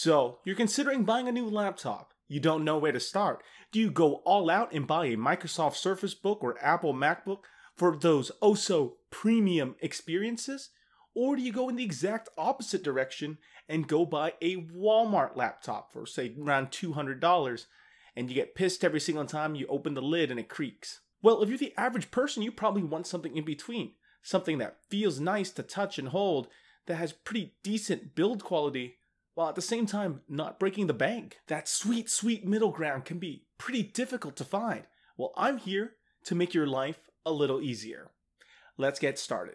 So, you're considering buying a new laptop. You don't know where to start. Do you go all out and buy a Microsoft Surface Book or Apple MacBook for those oh so premium experiences? Or do you go in the exact opposite direction and go buy a Walmart laptop for, say, around $200 and you get pissed every single time you open the lid and it creaks? Well, if you're the average person, you probably want something in between. Something that feels nice to touch and hold, that has pretty decent build quality, while at the same time not breaking the bank. That sweet, sweet middle ground can be pretty difficult to find. Well, I'm here to make your life a little easier. Let's get started.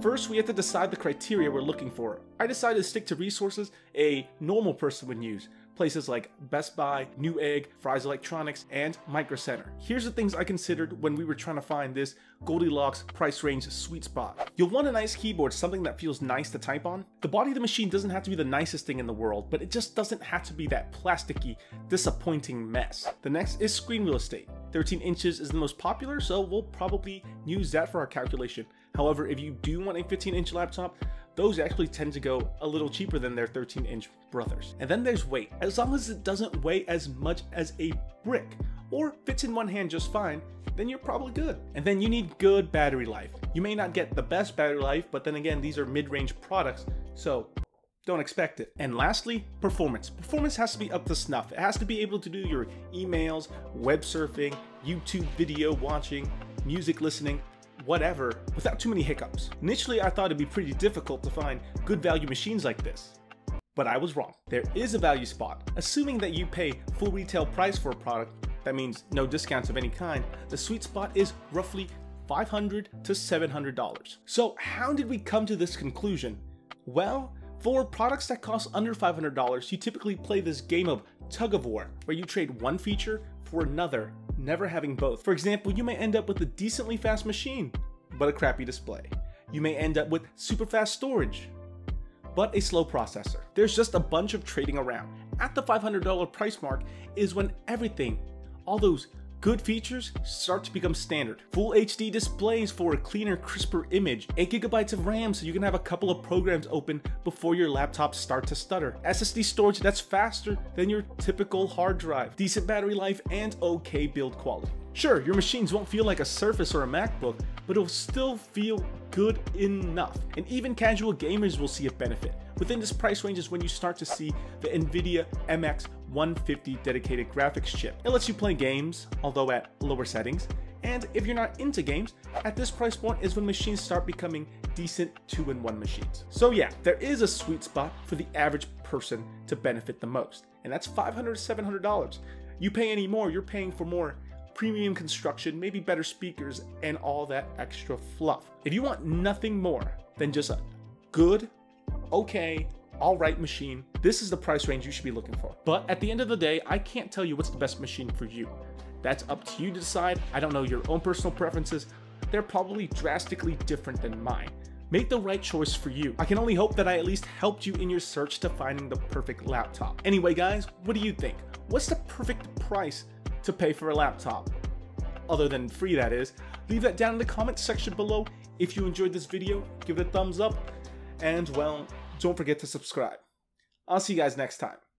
First, we have to decide the criteria we're looking for. I decided to stick to resources a normal person would use, places like Best Buy, Newegg, Fry's Electronics, and Micro Center. Here's the things I considered when we were trying to find this Goldilocks price range sweet spot. You'll want a nice keyboard, something that feels nice to type on. The body of the machine doesn't have to be the nicest thing in the world, but it just doesn't have to be that plasticky, disappointing mess. The next is screen real estate. 13 inches is the most popular, so we'll probably use that for our calculation. However, if you do want a 15 inch laptop, those actually tend to go a little cheaper than their 13 inch brothers. And then there's weight. As long as it doesn't weigh as much as a brick or fits in one hand just fine, then you're probably good. And then you need good battery life. You may not get the best battery life, but then again, these are mid-range products, so don't expect it. And lastly, performance. Performance has to be up to snuff. It has to be able to do your emails, web surfing, YouTube video watching, music listening, whatever, without too many hiccups. Initially, I thought it'd be pretty difficult to find good value machines like this. But I was wrong. There is a value spot. Assuming that you pay full retail price for a product, that means no discounts of any kind, the sweet spot is roughly 500 to $700. So how did we come to this conclusion? Well, for products that cost under $500, you typically play this game of tug of war, where you trade one feature for another never having both. For example, you may end up with a decently fast machine, but a crappy display. You may end up with super fast storage, but a slow processor. There's just a bunch of trading around. At the $500 price mark is when everything, all those good features start to become standard. Full HD displays for a cleaner, crisper image, 8GB of RAM so you can have a couple of programs open before your laptops start to stutter, SSD storage that's faster than your typical hard drive, decent battery life, and okay build quality. Sure, your machines won't feel like a Surface or a MacBook, but it'll still feel good enough. And even casual gamers will see a benefit. Within this price range is when you start to see the NVIDIA MX 150 dedicated graphics chip. It lets you play games, although at lower settings, and if you're not into games, at this price point is when machines start becoming decent 2-in-1 machines. So yeah, there is a sweet spot for the average person to benefit the most, and that's 500 to $700. You pay any more, you're paying for more premium construction, maybe better speakers, and all that extra fluff. If you want nothing more than just a good, okay, alright machine, this is the price range you should be looking for. But at the end of the day, I can't tell you what's the best machine for you. That's up to you to decide. I don't know your own personal preferences. They're probably drastically different than mine. Make the right choice for you. I can only hope that I at least helped you in your search to finding the perfect laptop. Anyway guys, what do you think? What's the perfect price to pay for a laptop. Other than free, that is. Leave that down in the comments section below. If you enjoyed this video, give it a thumbs up. And, well, don't forget to subscribe. I'll see you guys next time.